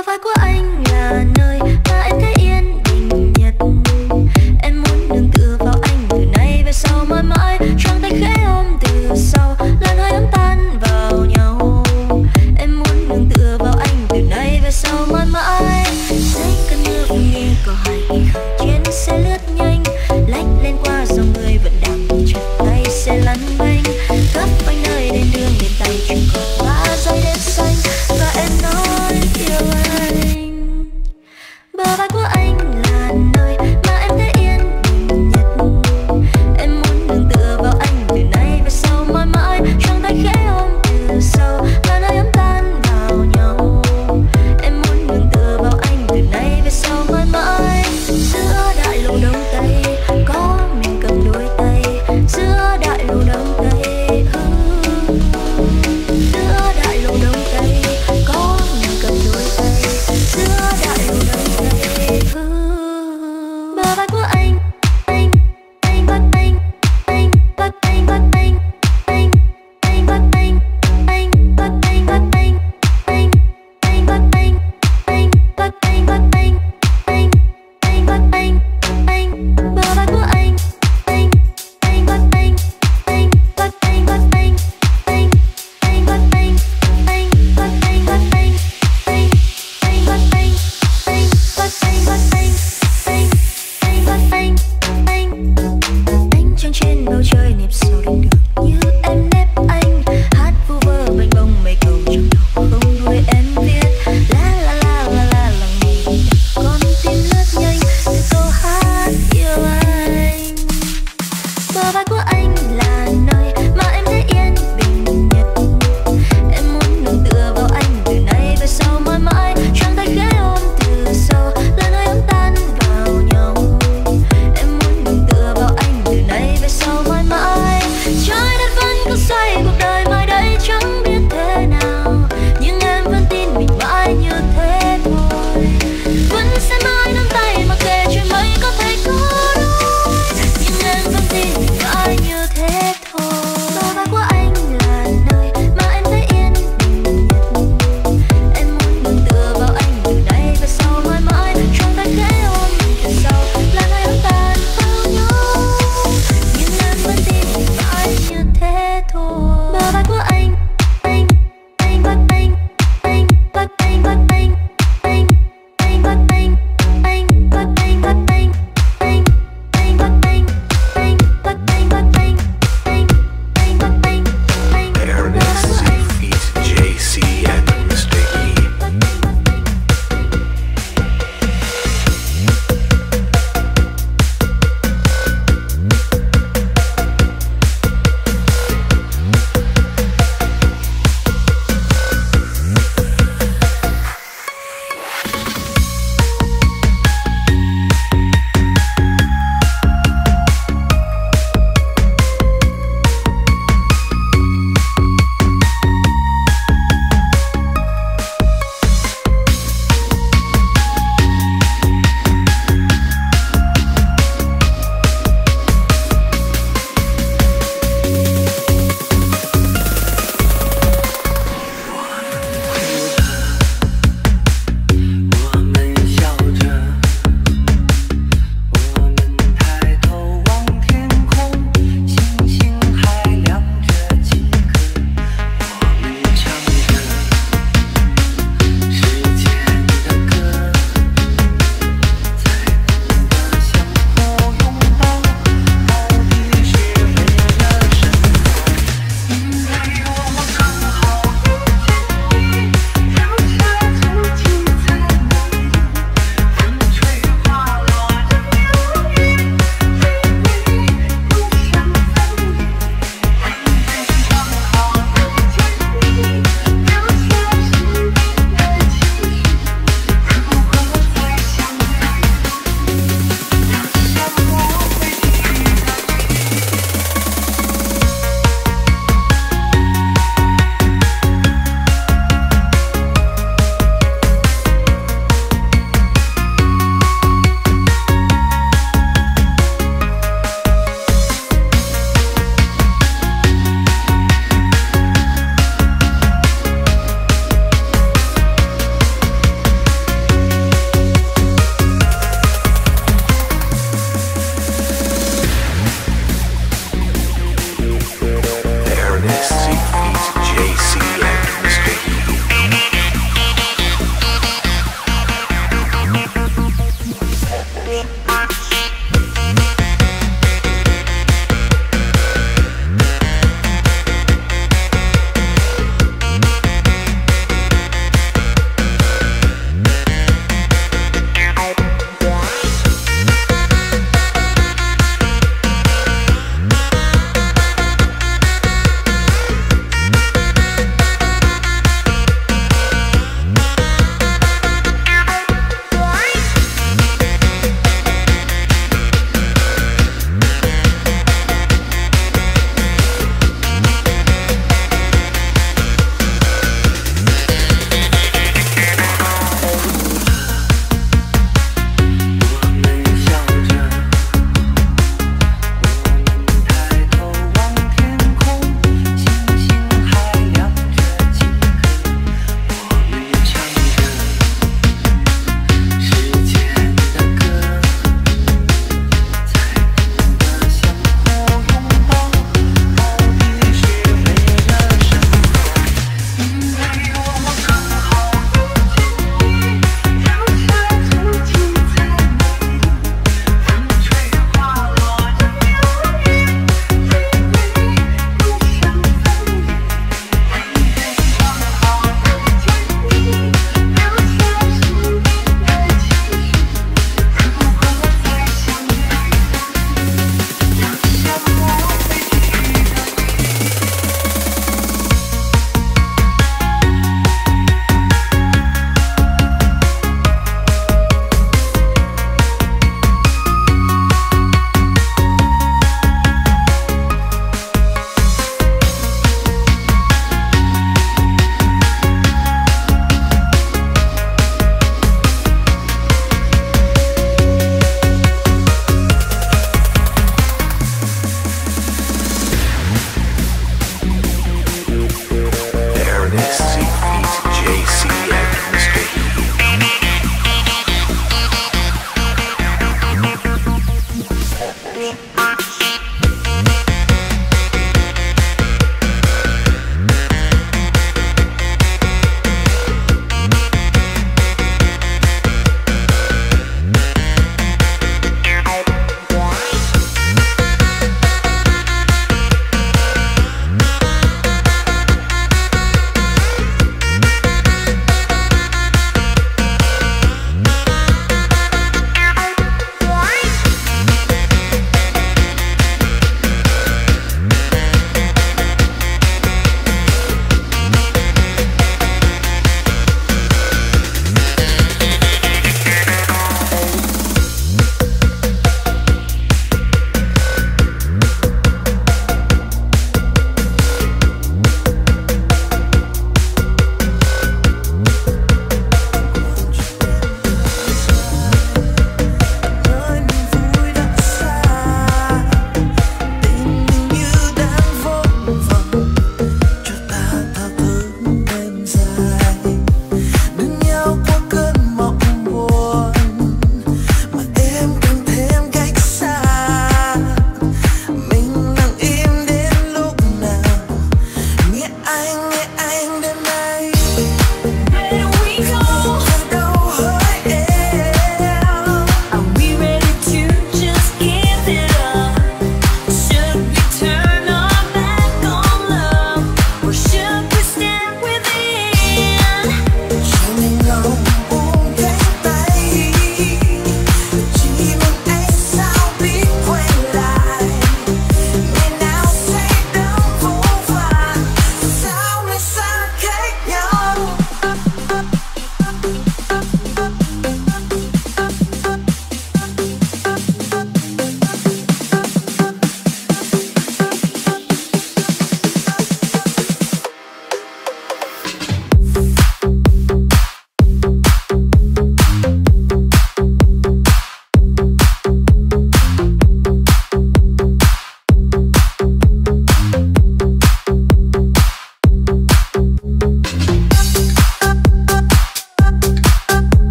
vai của anh.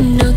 no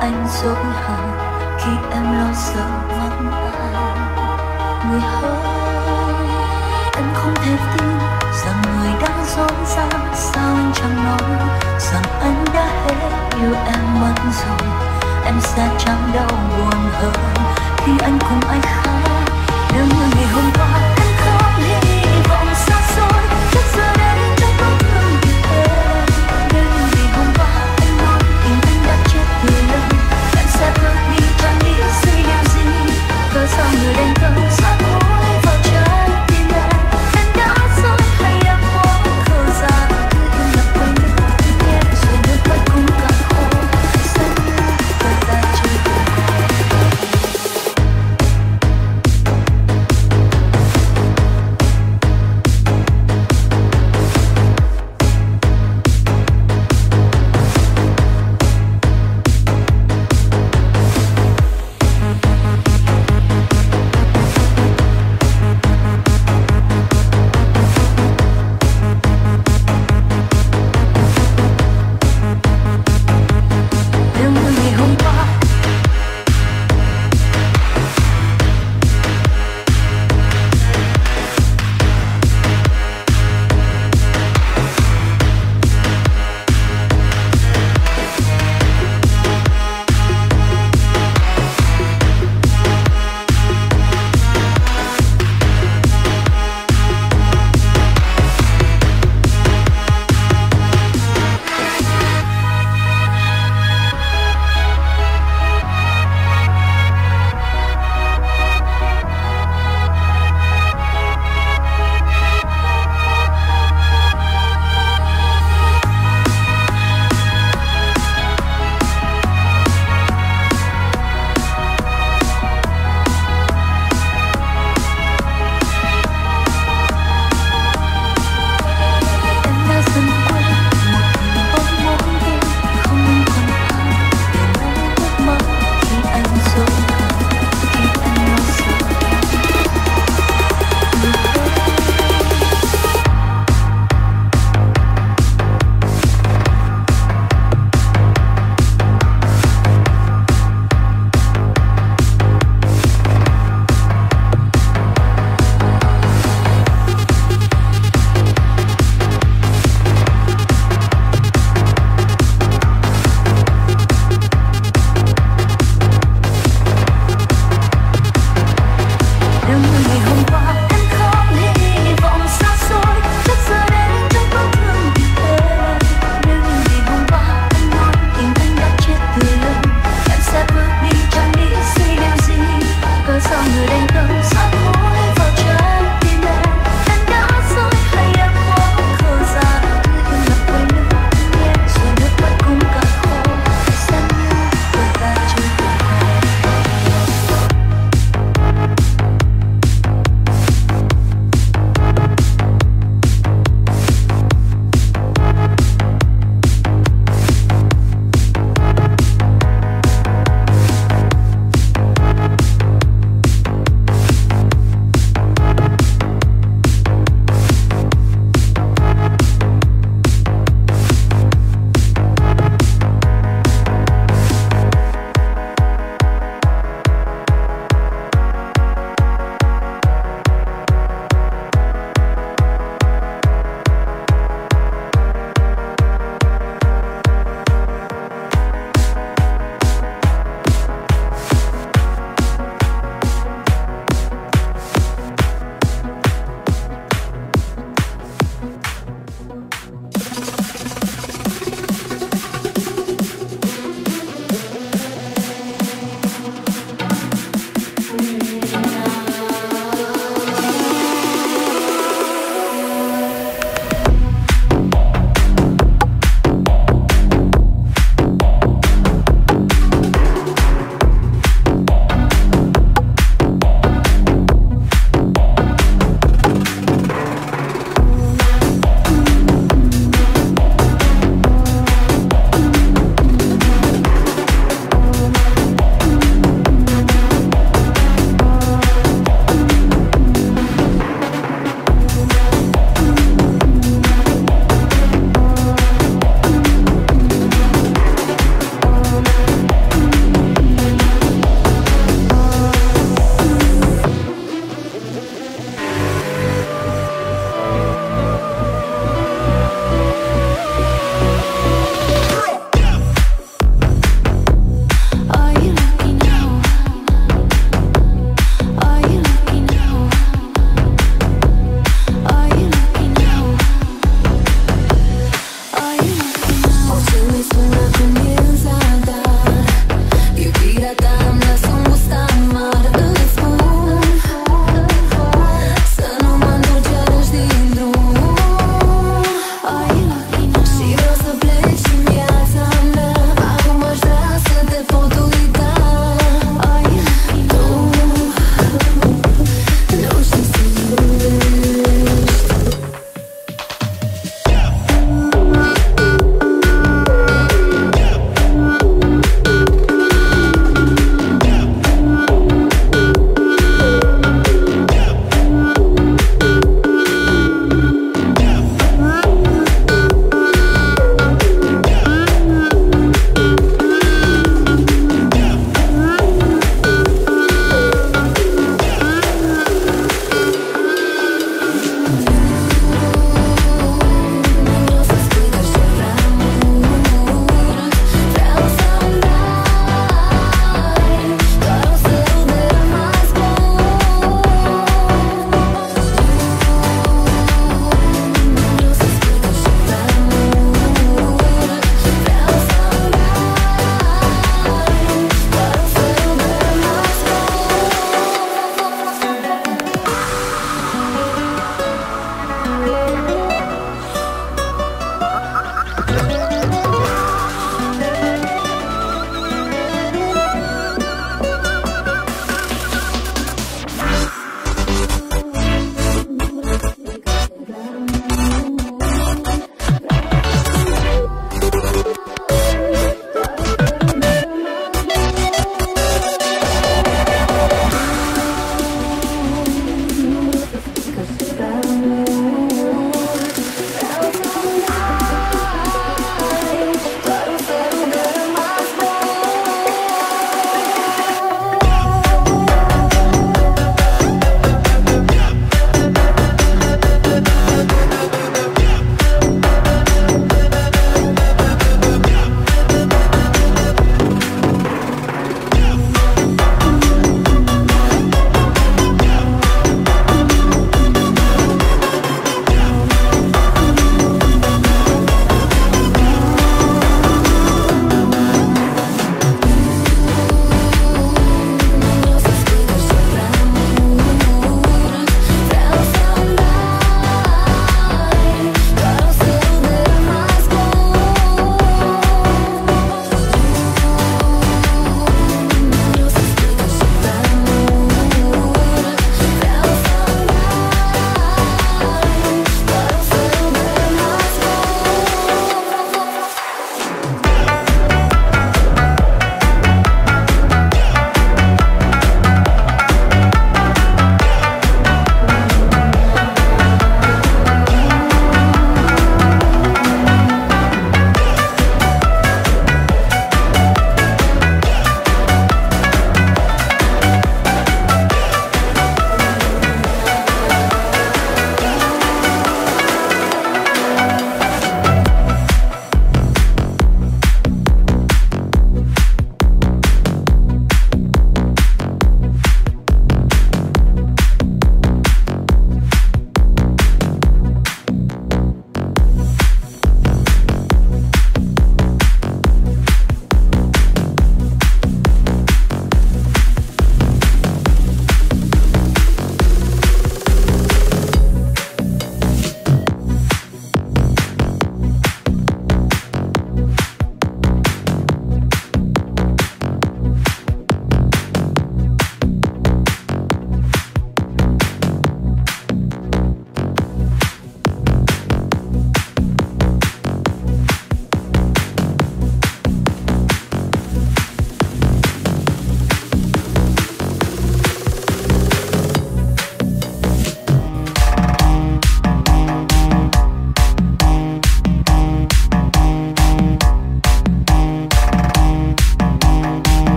anh dối hờn khi em lo sợ vắng anh người hỡi, anh không thể tin rằng người đang dối gian sao anh chẳng nói rằng anh đã hết yêu em mất rồi. Em sẽ chẳng đau buồn hơn khi anh cùng ai khác. Nếu như ngày hôm qua